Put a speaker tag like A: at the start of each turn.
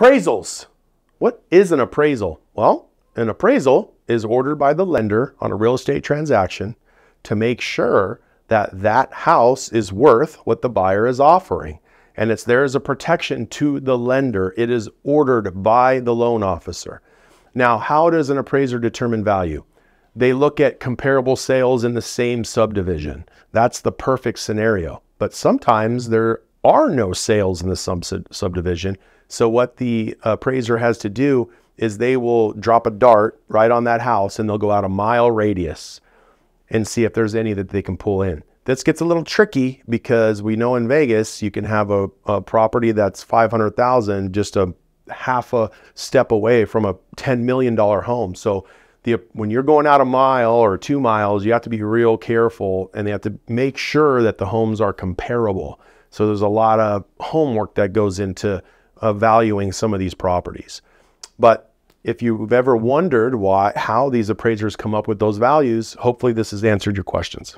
A: Appraisals. What is an appraisal? Well, an appraisal is ordered by the lender on a real estate transaction to make sure that that house is worth what the buyer is offering. And it's there as a protection to the lender. It is ordered by the loan officer. Now, how does an appraiser determine value? They look at comparable sales in the same subdivision. That's the perfect scenario. But sometimes there are no sales in the sub- subdivision. So, what the appraiser has to do is they will drop a dart right on that house and they'll go out a mile radius and see if there's any that they can pull in. This gets a little tricky because we know in Vegas you can have a, a property that's 500,000 just a half a step away from a $10 million home. So the, when you're going out a mile or two miles, you have to be real careful and they have to make sure that the homes are comparable. So there's a lot of homework that goes into valuing some of these properties. But if you've ever wondered why, how these appraisers come up with those values, hopefully this has answered your questions.